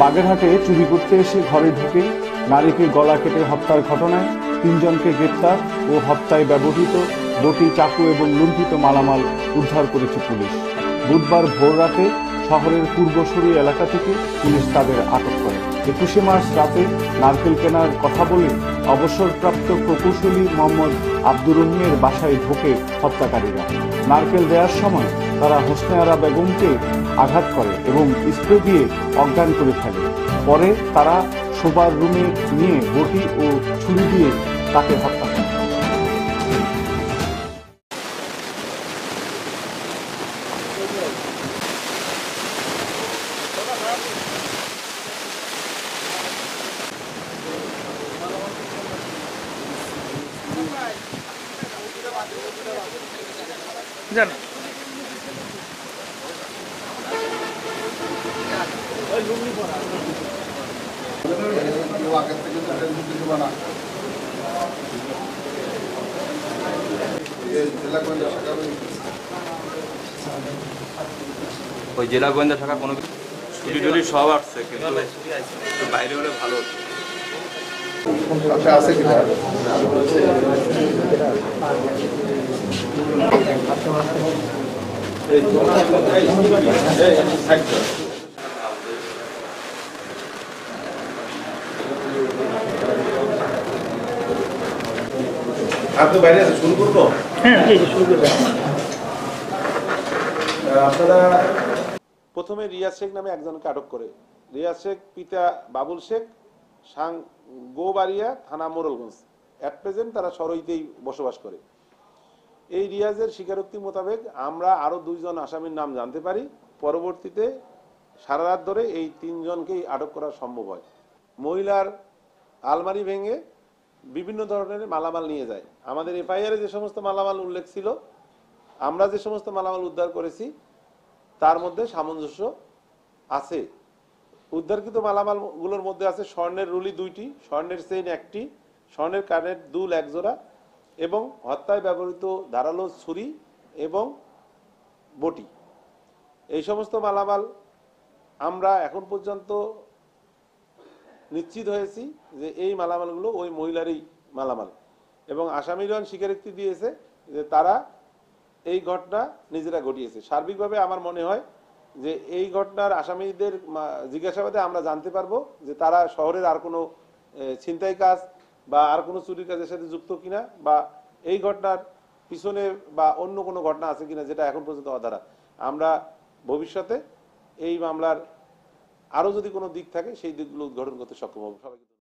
বাগেরহাটে চুরি করতে এসে ঘরে ঢুকে নারীকে গলা কেটে হত্যার ঘটনায় তিনজনকে গ্রেপ্তার ও হত্যায় ব্যবহৃত বটি চাকু এবং লুণ্ঠিত মালামাল উদ্ধার করেছে পুলিশ। বুধবার ভোর রাতে শহরের পূর্বসরী এলাকা থেকে পুলিশ তাদের আটক করে। একুশে মার্চ রাতে নারকেল কেনার কথা বলে অবসরপ্রাপ্ত প্রকৌশলী মোহাম্মদ আব্দুর রহিমের বাসায় ঢোকে হত্যাকারীরা। নারকেল দেওয়ার সময় তারা হোসনে আরা বেগমকে আঘাত করে এবং স্প্রে দিয়ে অজ্ঞান করে ফেলে। পরে তারা শোবার রুমে নিয়ে বটি ও ছুরি দিয়ে তাকে হত্যা করে। জান। ওই জেলা গোয়েন্দা শাখা কোনো ছুটি টুটি সব আসছে কিন্তু বাইরে হলে ভালো হতো। আপনি বাইরে আছে শুরু করব? হ্যাঁ শুরু করবেন আপনারা প্রথমে রিয়াজ শেখ নামে একজনকে আটক করে। রিয়াজ শেখ পিতা বাবুল শেখ সাং গোবাড়িয়া থানা মোরলগঞ্জ অ্যাট প্রেজেন্ট তারা সরইতেই বসবাস করে। এই রিয়াজের স্বীকারোক্তি মোতাবেক আমরা আরও দুইজন আসামির নাম জানতে পারি। পরবর্তীতে সারা রাত ধরে এই তিনজনকেই আটক করা সম্ভব হয়। মহিলার আলমারি ভেঙে বিভিন্ন ধরনের মালামাল নিয়ে যায়। আমাদের এফআইআর যে সমস্ত মালামাল উল্লেখ ছিল, আমরা যে সমস্ত মালামাল উদ্ধার করেছি, তার মধ্যে সামঞ্জস্য আছে। উদ্ধারকৃত মালামালগুলোর মধ্যে আছে স্বর্ণের রুলি দুইটি, স্বর্ণের চেইন একটি স্বর্ণের কানের দুল এক জোড়া এবং হত্যায় ব্যবহৃত ধারালো ছুরি এবং বটি। এই সমস্ত মালামাল আমরা এখন পর্যন্ত নিশ্চিত হয়েছি যে এই মালামালগুলো ওই মহিলারই মালামাল এবং আসামিগণ স্বীকারোক্তি দিয়েছে যে তারা এই ঘটনা নিজেরা ঘটিয়েছে। সার্বিকভাবে আমার মনে হয় যে এই ঘটনার আসামিদের জিজ্ঞাসাবাদে আমরা জানতে পারব যে তারা শহরের আর কোনো ছিনতাই কাজ বা আর কোনো চুরির কাজের সাথে যুক্ত কিনা, বা এই ঘটনার পিছনে বা অন্য কোনো ঘটনা আছে কিনা যেটা এখন পর্যন্ত অধারা আমরা ভবিষ্যতে এই মামলার আরও যদি কোনো দিক থাকে, সেই দিকগুলো উদ্ঘাটন করতে সক্ষম হব সবাইকে।